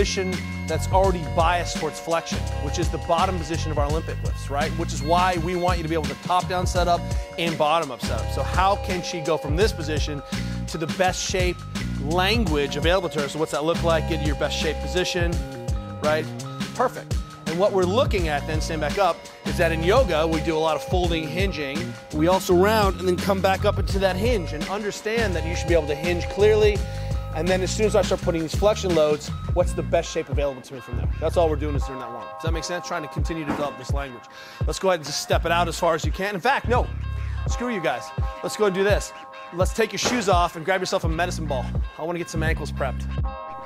position that's already biased towards flexion, which is the bottom position of our Olympic lifts, right? Which is why we want you to be able to top down setup and bottom up setup. So, how can she go from this position to the best shape language available to her? So, what's that look like? Get your best shape position, right? Perfect. And what we're looking at then, stand back up, is that in yoga, we do a lot of folding, hinging. We also round and then come back up into that hinge and understand that you should be able to hinge clearly. And then as soon as I start putting these flexion loads, what's the best shape available to me from there? That's all we're doing is during that one. Does that make sense? Trying to continue to develop this language. Let's go ahead and just step it out as far as you can. In fact, no, screw you guys. Let's go and do this. Let's take your shoes off and grab yourself a medicine ball. I want to get some ankles prepped.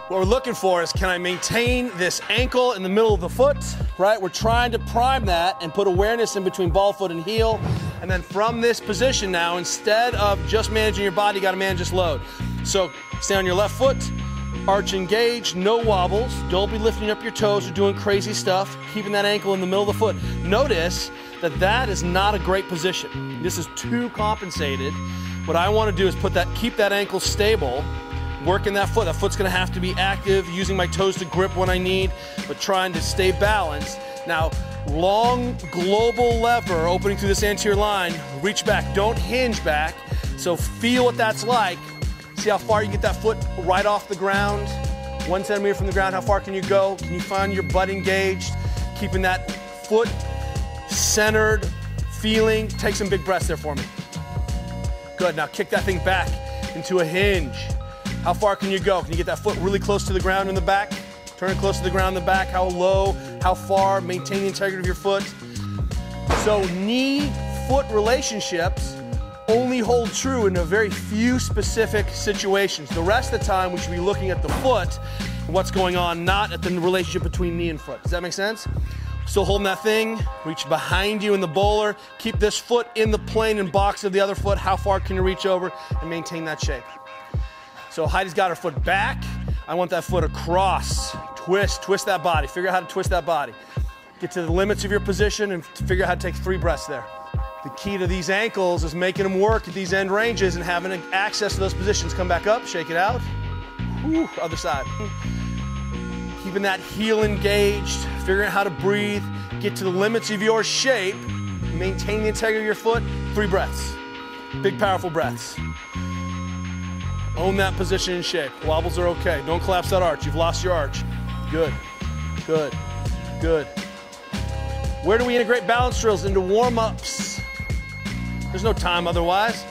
What we're looking for is can I maintain this ankle in the middle of the foot, right? We're trying to prime that and put awareness in between ball foot and heel. And then from this position now, instead of just managing your body, you gotta manage this load. So stay on your left foot, arch engaged, no wobbles. Don't be lifting up your toes or doing crazy stuff, keeping that ankle in the middle of the foot. Notice that that is not a great position. This is too compensated. What I wanna do is put that, keep that ankle stable, working that foot. That foot's gonna have to be active, using my toes to grip when I need, but trying to stay balanced. Now, long global lever opening through this anterior line, reach back, don't hinge back. So feel what that's like. See how far you get that foot right off the ground. One centimeter from the ground, how far can you go? Can you find your butt engaged? Keeping that foot centered, feeling. Take some big breaths there for me. Good, now kick that thing back into a hinge. How far can you go? Can you get that foot really close to the ground in the back? Turn it close to the ground in the back. How low? How far? Maintain the integrity of your foot. So, knee foot relationships only hold true in a very few specific situations. The rest of the time, we should be looking at the foot what's going on, not at the relationship between knee and foot. Does that make sense? Still holding that thing, reach behind you in the bowler, keep this foot in the plane and box of the other foot. How far can you reach over and maintain that shape? So Heidi's got her foot back. I want that foot across. Twist, twist that body. Figure out how to twist that body. Get to the limits of your position and figure out how to take three breaths there. The key to these ankles is making them work at these end ranges and having access to those positions. Come back up, shake it out. Whew, other side. Keeping that heel engaged, figuring out how to breathe, get to the limits of your shape, maintain the integrity of your foot. Three breaths. Big, powerful breaths. Own that position and shape. Wobbles are okay. Don't collapse that arch. You've lost your arch. Good, good, good. Where do we integrate balance drills? Into warm ups. There's no time otherwise,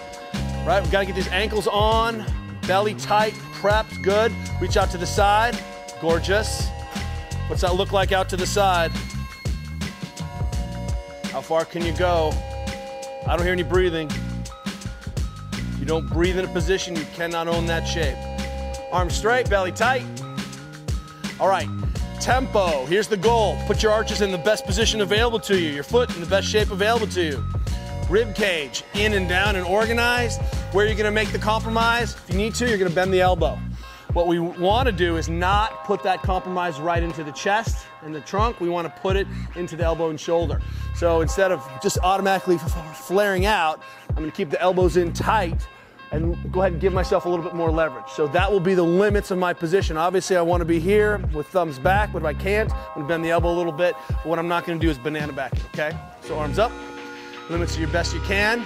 right? We've got to get these ankles on, belly tight, prepped, good. Reach out to the side. Gorgeous. What's that look like out to the side? How far can you go? I don't hear any breathing. You don't breathe in a position, you cannot own that shape. Arms straight, belly tight. All right, tempo. Here's the goal. Put your arches in the best position available to you, your foot in the best shape available to you. Rib cage, in and down and organized. Where you're gonna make the compromise, if you need to, you're gonna bend the elbow. What we wanna do is not put that compromise right into the chest and the trunk. We wanna put it into the elbow and shoulder. So instead of just automatically flaring out, I'm gonna keep the elbows in tight and go ahead and give myself a little bit more leverage. So that will be the limits of my position. Obviously, I want to be here with thumbs back, but if I can't, I'm gonna bend the elbow a little bit. But what I'm not gonna do is banana back okay? So arms up, limits to your best you can.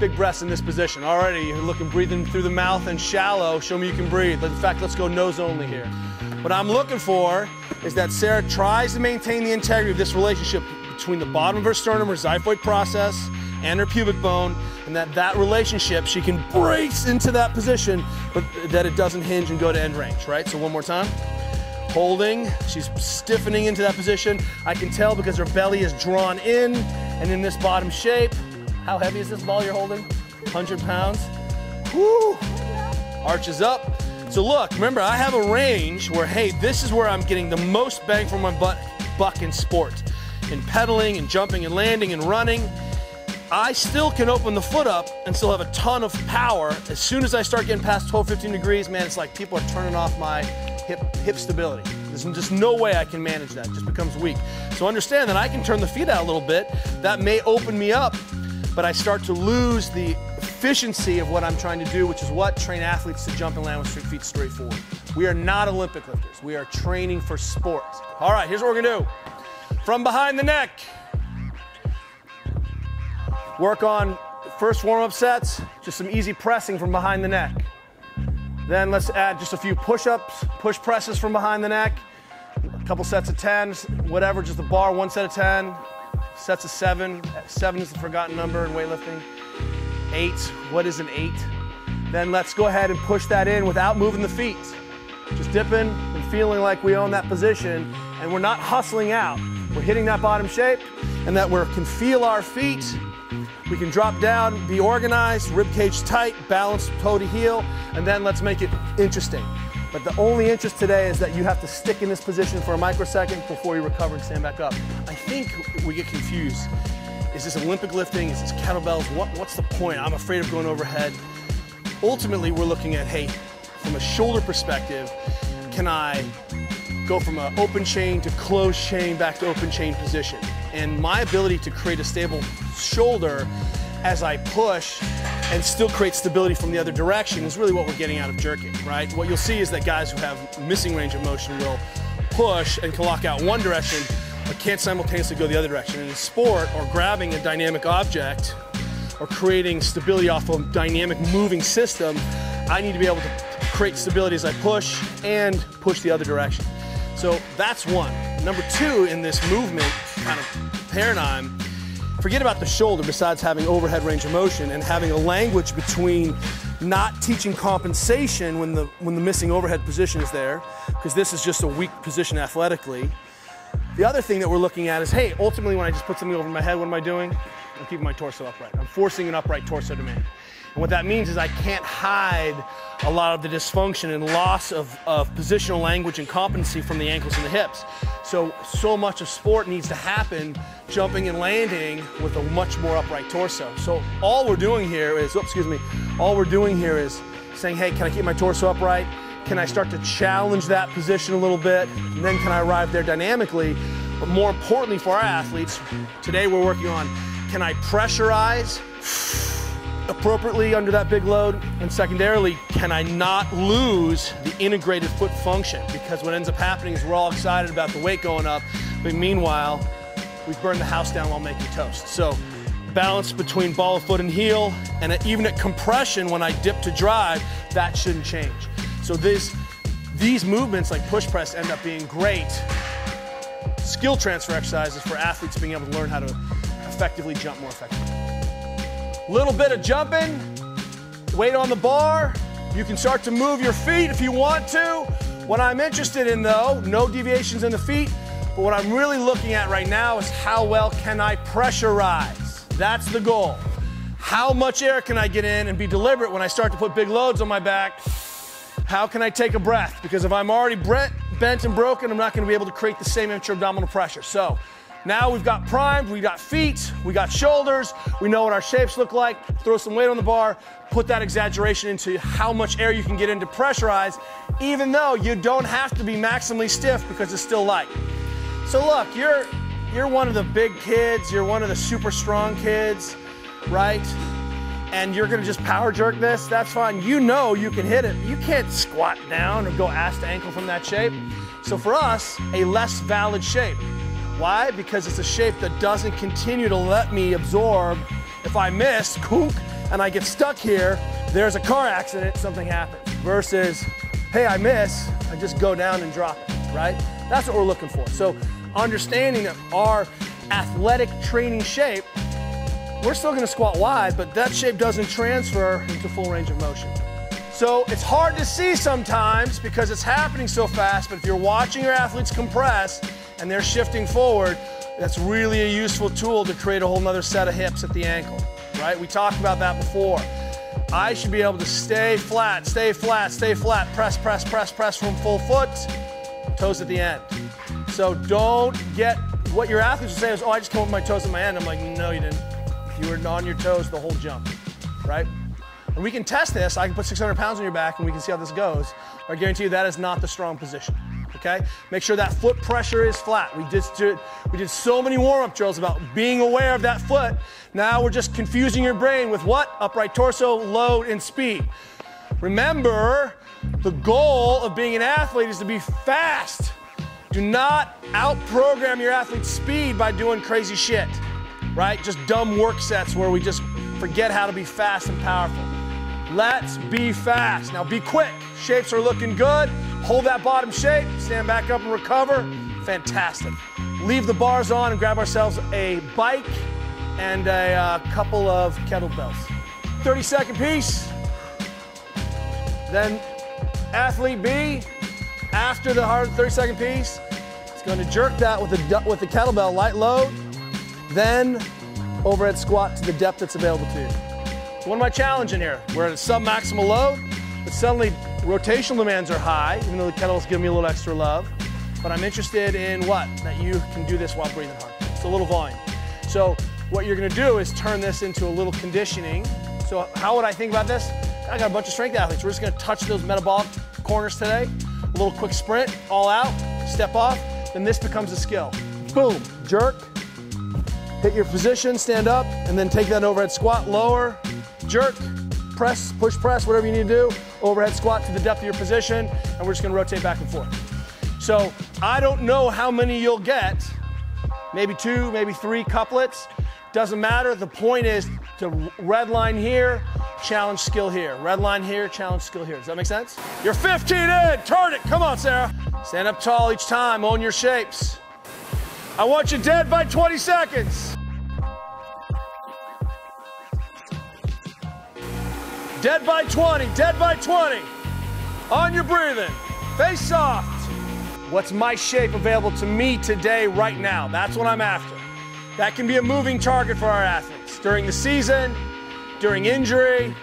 Big breaths in this position. Already, you're looking breathing through the mouth and shallow. Show me you can breathe. In fact, let's go nose only here. What I'm looking for is that Sarah tries to maintain the integrity of this relationship between the bottom of her sternum, her xiphoid process, and her pubic bone, and that that relationship, she can brace into that position, but that it doesn't hinge and go to end range, right? So one more time. Holding, she's stiffening into that position. I can tell because her belly is drawn in and in this bottom shape. How heavy is this ball you're holding? 100 pounds. Woo! Arches up. So look, remember, I have a range where, hey, this is where I'm getting the most bang for my butt buck in sport. In pedaling and jumping and landing and running. I still can open the foot up and still have a ton of power. As soon as I start getting past 12, 15 degrees, man, it's like people are turning off my hip, hip stability. There's just no way I can manage that. It just becomes weak. So understand that I can turn the feet out a little bit. That may open me up, but I start to lose the efficiency of what I'm trying to do, which is what train athletes to jump and land with straight feet straight forward. We are not Olympic lifters. We are training for sport. All right, here's what we're gonna do. From behind the neck, work on first warm-up sets, just some easy pressing from behind the neck. Then let's add just a few push-ups, push presses from behind the neck, a couple sets of 10, whatever, just a bar, one set of 10, sets of seven. Seven is the forgotten number in weightlifting. Eight, what is an eight? Then let's go ahead and push that in without moving the feet. Just dipping and feeling like we own that position and we're not hustling out. We're hitting that bottom shape and that we can feel our feet. We can drop down, be organized, rib cage tight, balance toe to heel, and then let's make it interesting. But the only interest today is that you have to stick in this position for a microsecond before you recover and stand back up. I think we get confused. Is this Olympic lifting? Is this kettlebells? What, what's the point? I'm afraid of going overhead. Ultimately, we're looking at, hey, from a shoulder perspective, can I go from an open chain to closed chain back to open chain position? And my ability to create a stable shoulder as I push and still create stability from the other direction is really what we're getting out of jerking, right? What you'll see is that guys who have missing range of motion will push and can lock out one direction, but can't simultaneously go the other direction. In sport, or grabbing a dynamic object, or creating stability off of a dynamic moving system, I need to be able to create stability as I push and push the other direction. So that's one. Number two in this movement kind of paradigm forget about the shoulder besides having overhead range of motion and having a language between not teaching compensation when the when the missing overhead position is there because this is just a weak position athletically. The other thing that we're looking at is hey ultimately when i just put something over my head what am i doing? I'm keeping my torso upright. I'm forcing an upright torso demand and what that means is I can't hide a lot of the dysfunction and loss of, of positional language and competency from the ankles and the hips. So, so much of sport needs to happen jumping and landing with a much more upright torso. So all we're doing here is, oh, excuse me, all we're doing here is saying, hey, can I keep my torso upright? Can I start to challenge that position a little bit? And then can I arrive there dynamically? But more importantly for our athletes, today we're working on, can I pressurize? Appropriately under that big load? And secondarily, can I not lose the integrated foot function? Because what ends up happening is we're all excited about the weight going up, but meanwhile, we've burned the house down while making toast. So balance between ball of foot and heel, and even at compression when I dip to drive, that shouldn't change. So this, these movements like push press end up being great skill transfer exercises for athletes being able to learn how to effectively jump more effectively. Little bit of jumping, weight on the bar. You can start to move your feet if you want to. What I'm interested in though, no deviations in the feet, but what I'm really looking at right now is how well can I pressurize? That's the goal. How much air can I get in and be deliberate when I start to put big loads on my back? How can I take a breath? Because if I'm already bent and broken, I'm not going to be able to create the same intra-abdominal pressure. So now we've got primed, we got feet, we got shoulders, we know what our shapes look like. Throw some weight on the bar, put that exaggeration into how much air you can get into pressurize, even though you don't have to be maximally stiff because it's still light. So look, you're you're one of the big kids, you're one of the super strong kids, right? And you're gonna just power jerk this, that's fine. You know you can hit it. You can't squat down or go ass to ankle from that shape. So for us, a less valid shape. Why? Because it's a shape that doesn't continue to let me absorb. If I miss, kook, and I get stuck here, there's a car accident, something happens. Versus, hey, I miss, I just go down and drop it, right? That's what we're looking for. So understanding that our athletic training shape, we're still gonna squat wide, but that shape doesn't transfer into full range of motion. So it's hard to see sometimes because it's happening so fast, but if you're watching your athletes compress, and they're shifting forward, that's really a useful tool to create a whole nother set of hips at the ankle, right? We talked about that before. I should be able to stay flat, stay flat, stay flat, press, press, press, press from full foot, toes at the end. So don't get what your athletes are saying is, oh, I just come with my toes at my end. I'm like, no, you didn't. You were on your toes the whole jump, right? And we can test this. I can put 600 pounds on your back and we can see how this goes. I guarantee you that is not the strong position. Okay? Make sure that foot pressure is flat. We just did we did so many warm-up drills about being aware of that foot. Now we're just confusing your brain with what? Upright torso, load, and speed. Remember, the goal of being an athlete is to be fast. Do not outprogram your athlete's speed by doing crazy shit, right? Just dumb work sets where we just forget how to be fast and powerful. Let's be fast. Now be quick. Shapes are looking good. Hold that bottom shape. Stand back up and recover. Fantastic. Leave the bars on and grab ourselves a bike and a uh, couple of kettlebells. 30 second piece. Then athlete B, after the hard 30 second piece, is going to jerk that with the, with the kettlebell, light load, then overhead squat to the depth that's available to you. So what am I challenging here? We're at a sub-maximal load, but suddenly rotational demands are high, even though the kettlebell's giving me a little extra love. But I'm interested in what? That you can do this while breathing hard. It's a little volume. So what you're gonna do is turn this into a little conditioning. So how would I think about this? I got a bunch of strength athletes. We're just gonna touch those metabolic corners today. A little quick sprint, all out, step off, then this becomes a skill. Boom, jerk, hit your position, stand up, and then take that overhead squat, lower, jerk, press, push press, whatever you need to do, overhead squat to the depth of your position, and we're just gonna rotate back and forth. So I don't know how many you'll get, maybe two, maybe three couplets, doesn't matter. The point is to red line here, challenge skill here. Red line here, challenge skill here. Does that make sense? You're 15 in, turn it. Come on, Sarah. Stand up tall each time, own your shapes. I want you dead by 20 seconds. Dead by 20, dead by 20. On your breathing, face soft. What's my shape available to me today, right now? That's what I'm after. That can be a moving target for our athletes during the season, during injury,